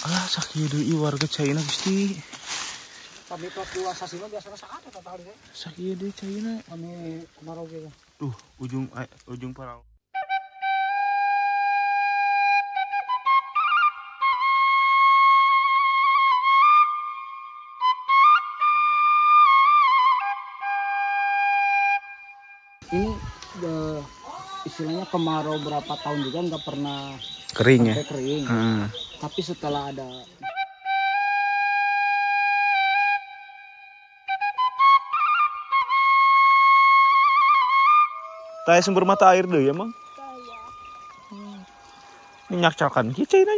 Alah sakit deui warga China Gusti. Kami sasima biasanya saat kata saya. Sakit deui China. Kami kemarau gitu. Tuh, ujung ay- ujung parau. Ini eh, istilahnya kemarau berapa tahun juga nggak pernah Kering ya. kering. Heeh. Tapi setelah ada Taya sumber mata air deh ya, Mang. Minyak cakan ki China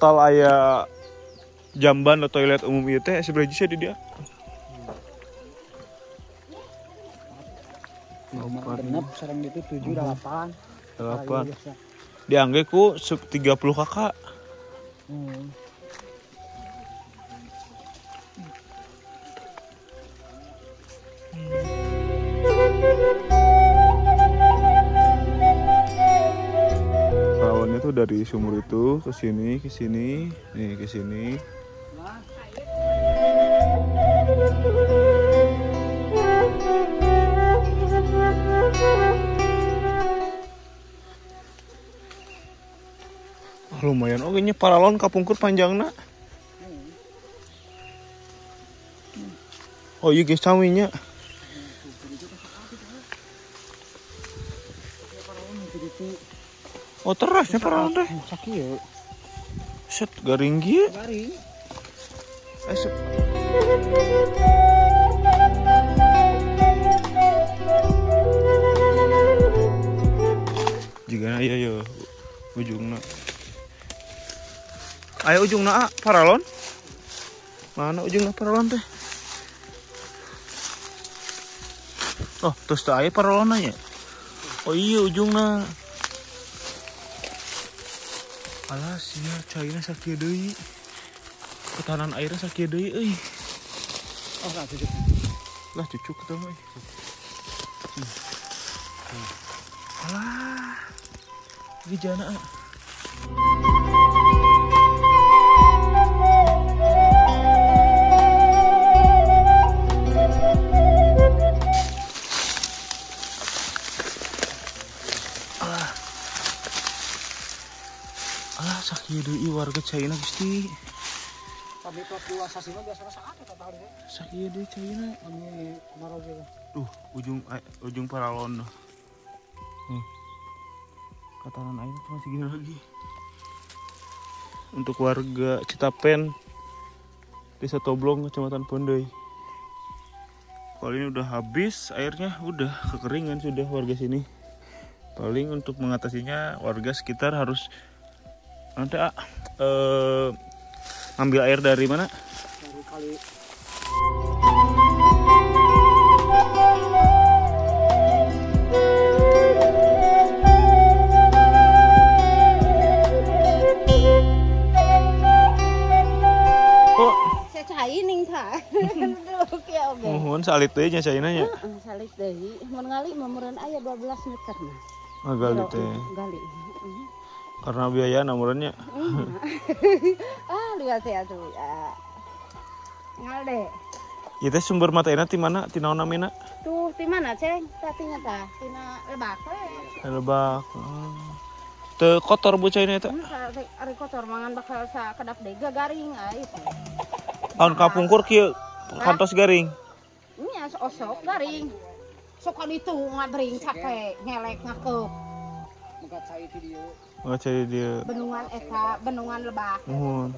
total aya jamban atau toilet umum ieu teh seberapa sih di dia? Genep sering itu tujuh delapan. Delapan. Ayo, biasa. Diangge ku sub 30 kakak. Hmm. Tuh dari sumur itu ke sini, ke sini, nih ke sini. Ah, lumayan oke nya paralon kapungkur panjangna. Oh iya guys cawinya. Oh terasnya paralon teh. Sakit ya. Set garing gieu. Garing. Sep- Jika aya ya ujungna. Ayo ujungna ah, paralon. Mana ujungna paralon teh? Oh, terus teh aya paralon nya. Oh iya ujungna. Alas ya cairnya sakit deui. Ketahanan airnya sakit deui euy. Oh, enggak tujuh. Lah cucuk kita mah. Hmm. Hmm. Alah. Gejana. ah. Alah sakit deui warga China Gusti. Kami kelas dua sasima biasanya saat kata kali saya. Sakit deui China. Kami kemarau. Tuh, ujung ay- ujung paralon. Nih. Kataran air cuma segini lagi. Untuk warga Citapen Desa Toblong, Kecamatan Pondoi. Kalau ini udah habis airnya, udah kekeringan sudah warga sini. Paling untuk mengatasinya warga sekitar harus ah, eh, ngambil air dari mana? Dari kali Kok Saya Pak. Ya mohon salit deh nya China nya. Heeh, Salik deui. Mun ngali memereun aya 12 meter mah. Agali teh. Gali. Karena biaya namurannya Ah, lihat ya tuh. Ya. Ngalde. itu sumber mata enak di mana di naon namina Tuh, di mana, Ceng? Tatinya tah? Tina lebak we. lebak hmm. te kotor bocah ini eta Hmm, sa- ari- Ari kotor mangan bakal sa kedap dega garing ai. tahun kapungkur kieu kantos garing Nya osok garing. Sok itu ngadring capek ngelek ngakeup. muka cai itu dia. Nggak cari dia Bendungan eta, bendungan lebak. mohon.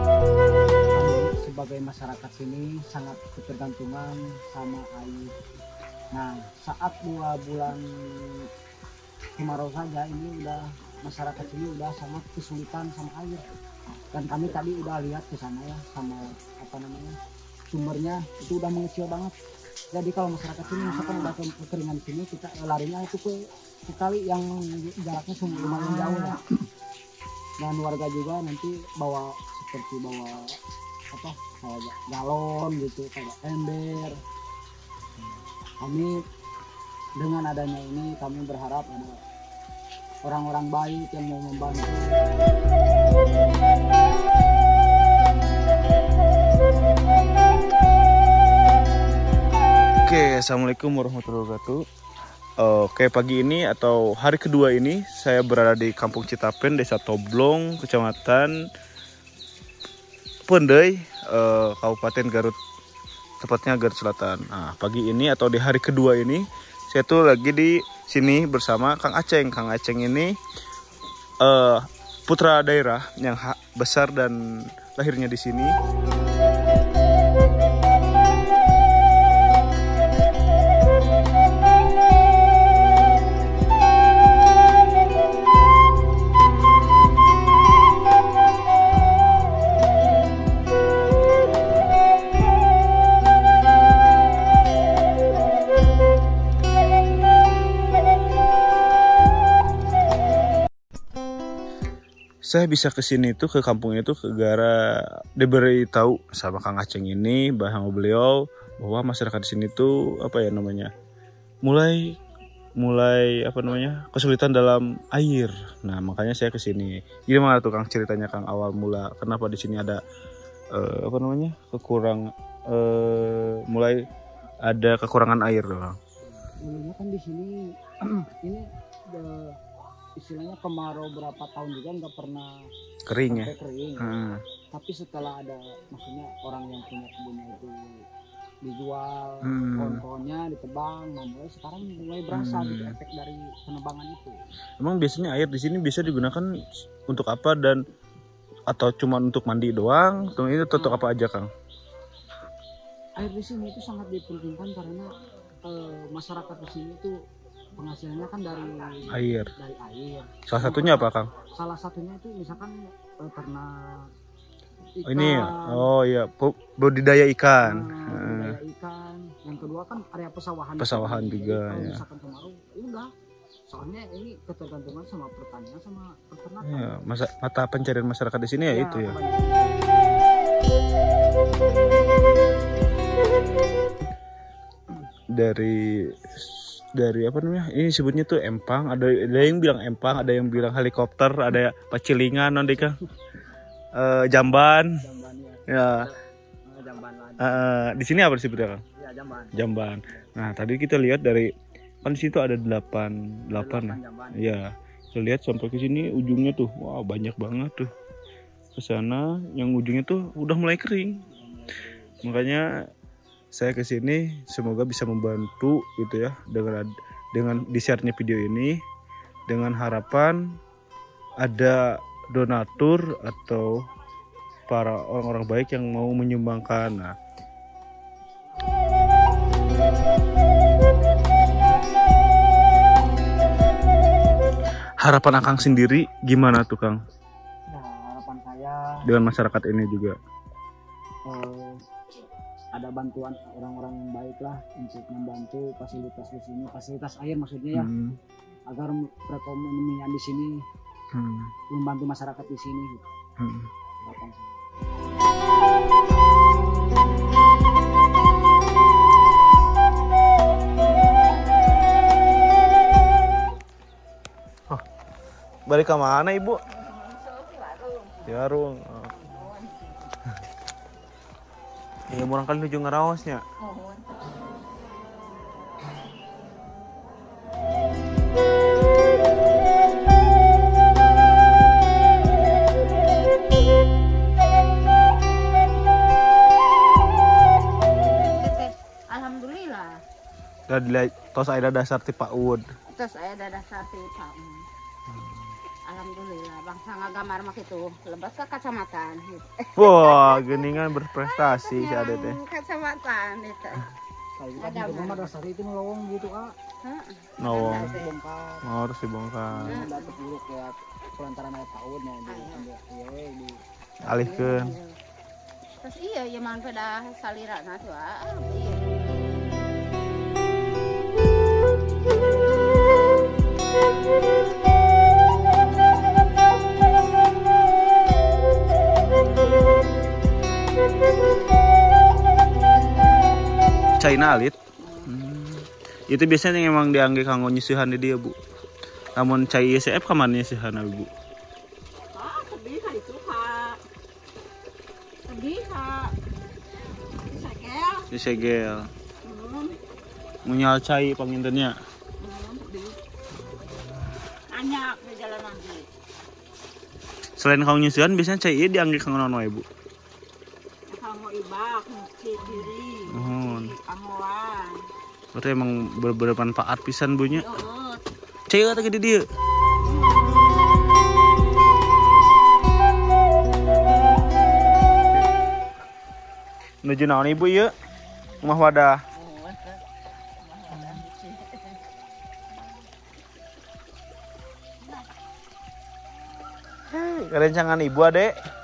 Oh, sebagai masyarakat sini sangat ketergantungan sama air. Nah, saat dua bulan kemarau saja ini udah masyarakat sini udah sangat kesulitan sama air. Dan kami tadi udah lihat ke sana ya sama apa namanya sumbernya itu udah mengecil banget. Jadi kalau masyarakat sini misalkan ke- kekeringan sini kita larinya itu ke sekali yang jaraknya lumayan jauh ya. Dan warga juga nanti bawa seperti bawa apa kayak galon gitu kayak ember kami dengan adanya ini kami berharap ada orang-orang baik yang mau membantu Oke, assalamualaikum warahmatullahi wabarakatuh. Oke, pagi ini atau hari kedua ini saya berada di Kampung Citapen, Desa Toblong, Kecamatan Pendei, eh, Kabupaten Garut, tepatnya Garut Selatan. Nah, pagi ini atau di hari kedua ini saya tuh lagi di sini bersama Kang Aceng. Kang Aceng ini eh, putra daerah yang besar dan lahirnya di sini. Saya bisa ke sini tuh ke kampung itu ke gara diberi tahu sama Kang Aceng ini bahwa beliau bahwa masyarakat di sini tuh apa ya namanya mulai mulai apa namanya kesulitan dalam air. Nah makanya saya ke sini. Gimana tuh Kang ceritanya Kang awal mula kenapa di sini ada eh, apa namanya kekurang eh, mulai ada kekurangan air dulunya kan di sini ini istilahnya kemarau berapa tahun juga nggak pernah Kering ya. kering Hmm. tapi setelah ada maksudnya orang yang punya kebunnya itu dijual Hmm. pohon-pohonnya ditebang nah mulai sekarang mulai berasa Hmm. gitu efek dari penebangan itu Emang biasanya air di sini bisa digunakan untuk apa dan atau cuma untuk mandi doang? Atau ini untuk apa aja, Kang? air di sini itu sangat dipentingkan karena eh, masyarakat di sini itu penghasilannya kan dari Air. dari air Salah satunya apa, Kang? salah satunya itu misalkan eh, karena Oh, ini ya. Oh iya, Bu- budidaya ikan. Nah, budidaya ikan. Yang kedua kan area pesawahan. Pesawahan Jadi juga, ya. misalkan kemarau, udah. Soalnya ini ketergantungan sama pertanian sama peternakan. Ya, masa mata pencarian masyarakat di sini ya, itu ya. Dari dari apa namanya? Ini sebutnya tuh empang. Ada ada yang bilang empang, ada yang bilang helikopter, ada pacilingan nanti Kang. Eh, jamban. Jambannya. Ya, Eh, jamban lagi. eh, di sini apa disebutnya, Kang? Ya, jamban. Jamban. Nah, tadi kita lihat dari kan di situ ada 8 8 Delapan ya. jamban. Iya. Kita lihat sampai ke sini ujungnya tuh, wah banyak banget tuh. Ke sana yang ujungnya tuh udah mulai kering. Makanya saya ke sini semoga bisa membantu gitu ya dengan dengan di-share-nya video ini dengan harapan ada donatur atau para orang-orang baik yang mau menyumbangkan. Nah, harapan Akang sendiri gimana tuh Kang Nah, harapan saya dengan masyarakat ini juga? Ada bantuan orang-orang yang baik lah untuk membantu fasilitas di sini, fasilitas air maksudnya ya, Hmm, agar perekonomian di sini hmm, membantu masyarakat di sini. Gitu. hmm. Saya. Balik ke mana ibu? Di warung. Oh. Iya, murang kali nuju ngaraosnya. Teteh, Alhamdulillah. Dan dilihat tos ada dasar ti Pak Ud. Saya ada dasar Pak. Alhamdulillah bangsa ngagamar mah gitu lebas ke kacamatan gitu. Wah, geningan berprestasi si Ade teh. Yang kacamatan itu Kayak gitu Ada, di rumah dasar itu nolong gitu. Heeh. Nawong. Harus dibongkar. Oh, harus dibongkar. Udah kepuruk ya pelantaran air tahun ya di iya we, di Alihkeun. terus iya ya man pada salirana tuh ah China alit. Hmm. Itu biasanya yang emang dianggap kanggo nyisihan di dia, Bu. Namun cai ISF ke mana nyisihan Bu? Disegel. hmm, Munyal cai pangintennya. hmm, sedih banyak di jalan nanti Selain kanggo nyisihan biasanya cai dianggap kanggo naon wae, Bu? kamu ibak masjid diri Kamuan Berarti emang ber- bermanfaat pisan bunya. Cai eta di dia. Nuju naon ibu ieu? Rumah wadah. Kerencangan ibu adek.